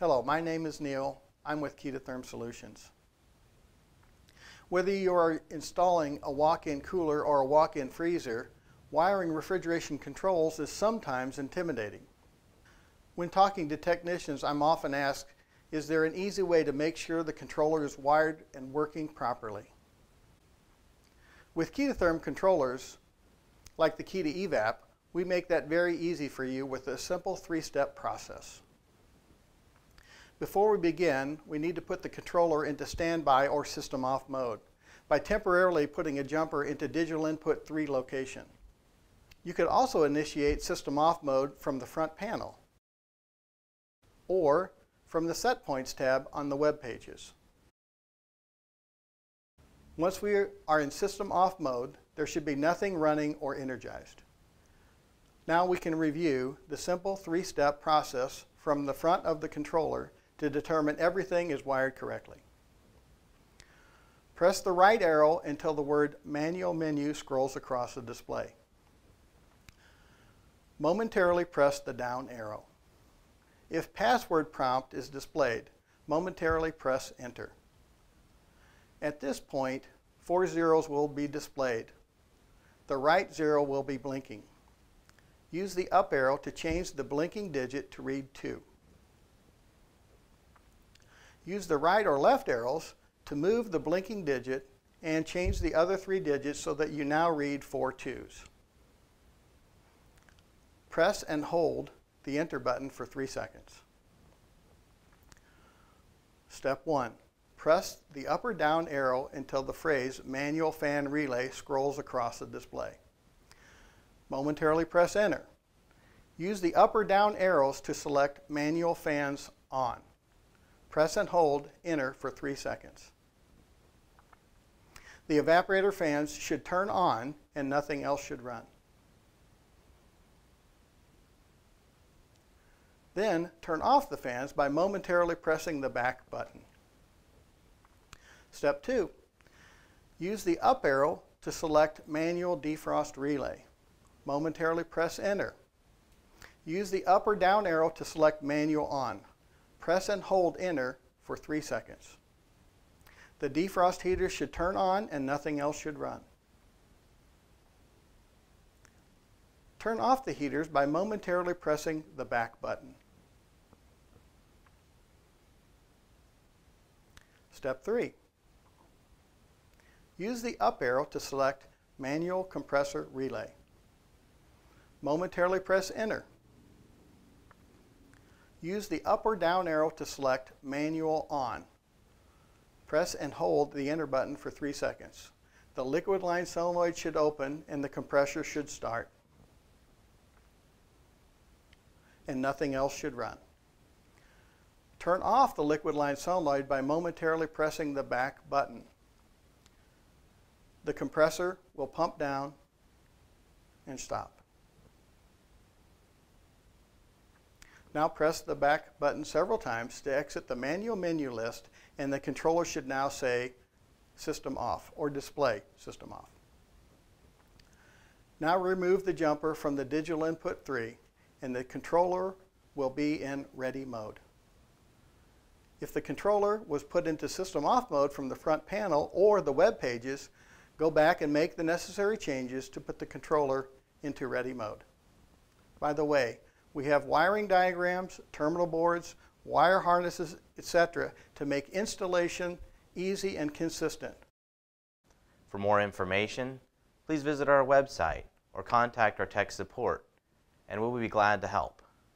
Hello, my name is Neil. I'm with KE2 Therm Solutions. Whether you are installing a walk-in cooler or a walk-in freezer, wiring refrigeration controls is sometimes intimidating. When talking to technicians, I'm often asked, is there an easy way to make sure the controller is wired and working properly? With KE2 Therm controllers, like the KE2 Evap, we make that very easy for you with a simple three-step process. Before we begin, we need to put the controller into standby or system off mode by temporarily putting a jumper into digital input 3 location. You could also initiate system off mode from the front panel or from the Set Points tab on the web pages. Once we are in system off mode, there should be nothing running or energized. Now we can review the simple three-step process from the front of the controller to determine everything is wired correctly. Press the right arrow until the word Manual Menu scrolls across the display. Momentarily press the down arrow. If password prompt is displayed, momentarily press Enter. At this point, four zeros will be displayed. The right zero will be blinking. Use the up arrow to change the blinking digit to read 2. Use the right or left arrows to move the blinking digit and change the other three digits so that you now read four twos. Press and hold the enter button for three seconds. Step one, press the up or down arrow until the phrase manual fan relay scrolls across the display. Momentarily press enter. Use the up or down arrows to select manual fans on. Press and hold enter for three seconds. The evaporator fans should turn on and nothing else should run. Then turn off the fans by momentarily pressing the back button. Step 2. Use the up arrow to select manual defrost relay. Momentarily press enter. Use the up or down arrow to select manual on. Press and hold enter for three seconds. The defrost heater should turn on and nothing else should run. Turn off the heaters by momentarily pressing the back button. Step 3. Use the up arrow to select Manual Compressor Relay. Momentarily press Enter. Use the up or down arrow to select Manual On. Press and hold the Enter button for three seconds. The liquid line solenoid should open and the compressor should start. And nothing else should run. Turn off the liquid line solenoid by momentarily pressing the back button. The compressor will pump down and stop. Now press the back button several times to exit the manual menu list and the controller should now say system off or display system off. Now remove the jumper from the digital input 3 and the controller will be in ready mode. If the controller was put into system off mode from the front panel or the web pages, go back and make the necessary changes to put the controller into ready mode. By the way, we have wiring diagrams, terminal boards, wire harnesses, etc. to make installation easy and consistent. For more information, please visit our website or contact our tech support, and we'll be glad to help.